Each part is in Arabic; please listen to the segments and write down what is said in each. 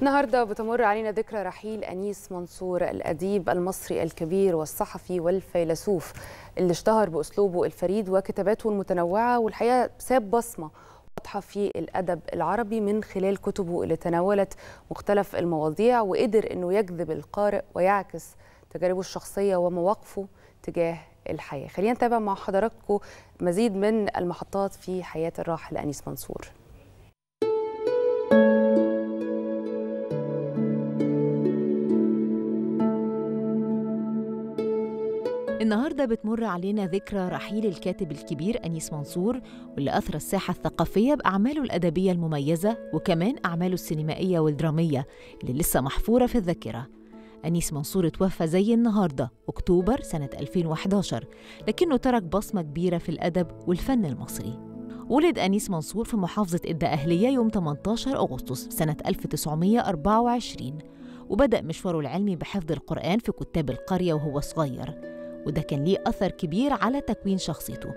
النهارده بتمر علينا ذكرى رحيل أنيس منصور الأديب المصري الكبير والصحفي والفيلسوف اللي اشتهر بأسلوبه الفريد وكتاباته المتنوعة والحقيقة ساب بصمة واضحة في الأدب العربي من خلال كتبه اللي تناولت مختلف المواضيع وقدر إنه يجذب القارئ ويعكس تجاربه الشخصية ومواقفه تجاه الحياة. خلينا نتابع مع حضراتكم مزيد من المحطات في حياة الراحل أنيس منصور. النهارده بتمر علينا ذكرى رحيل الكاتب الكبير أنيس منصور واللي أثرى الساحة الثقافية بأعماله الأدبية المميزة وكمان أعماله السينمائية والدرامية اللي لسه محفورة في الذاكرة. أنيس منصور توفى زي النهارده أكتوبر سنة 2011 لكنه ترك بصمة كبيرة في الأدب والفن المصري. ولد أنيس منصور في محافظة الدقهلية يوم 18 أغسطس سنة 1924 وبدأ مشواره العلمي بحفظ القرآن في كتاب القرية وهو صغير. وده كان ليه أثر كبير على تكوين شخصيته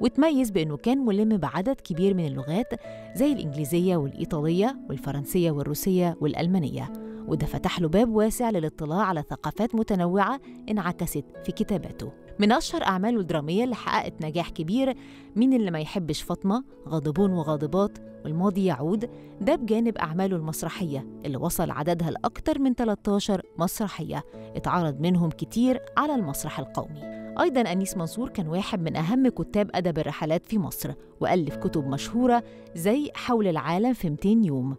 وتميز بأنه كان ملم بعدد كبير من اللغات زي الإنجليزية والإيطالية والفرنسية والروسية والألمانية وده فتح له باب واسع للاطلاع على ثقافات متنوعة انعكست في كتاباته. من أشهر أعماله الدرامية اللي حققت نجاح كبير مين اللي ما يحبش فاطمة؟ غاضبون وغاضبات والماضي يعود. ده بجانب أعماله المسرحية اللي وصل عددها لأكثر من 13 مسرحية. اتعرض منهم كتير على المسرح القومي. أيضا أنيس منصور كان واحد من أهم كتاب أدب الرحلات في مصر وألف كتب مشهورة زي حول العالم في 200 يوم.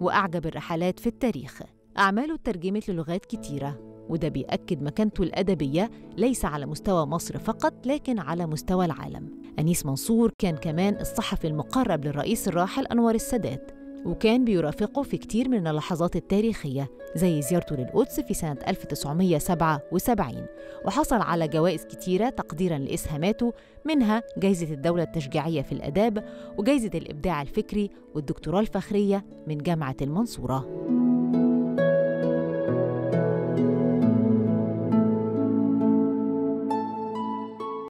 وأعجب الرحلات في التاريخ. أعماله ترجمت للغات كتيرة. وده بيأكد مكانته الأدبية ليس على مستوى مصر فقط لكن على مستوى العالم. أنيس منصور كان كمان الصحفي المقرب للرئيس الراحل أنور السادات وكان بيرافقه في كتير من اللحظات التاريخية زي زيارته للقدس في سنة 1977 وحصل على جوائز كتيرة تقديرا لإسهاماته منها جائزة الدولة التشجيعية في الآداب وجائزة الإبداع الفكري والدكتوراه الفخرية من جامعة المنصورة.